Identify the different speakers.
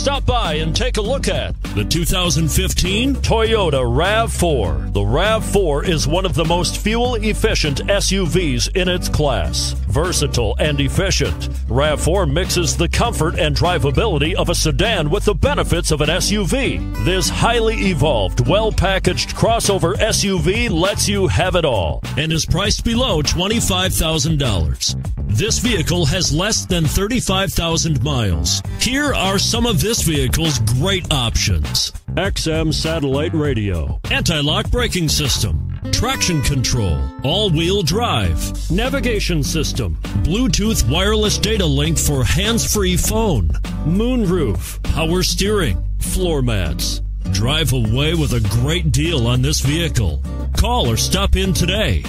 Speaker 1: Stop by and take a look at the 2015 Toyota RAV4. The RAV4 is one of the most fuel efficient SUVs in its class. Versatile and efficient, RAV4 mixes the comfort and drivability of a sedan with the benefits of an SUV. This highly evolved, well packaged crossover SUV lets you have it all and is priced below $25,000. This vehicle has less than 35,000 miles. Here are some of this vehicle's great options. XM satellite radio, anti-lock braking system, traction control, all-wheel drive, navigation system, Bluetooth wireless data link for hands-free phone, moonroof, power steering, floor mats. Drive away with a great deal on this vehicle. Call or stop in today.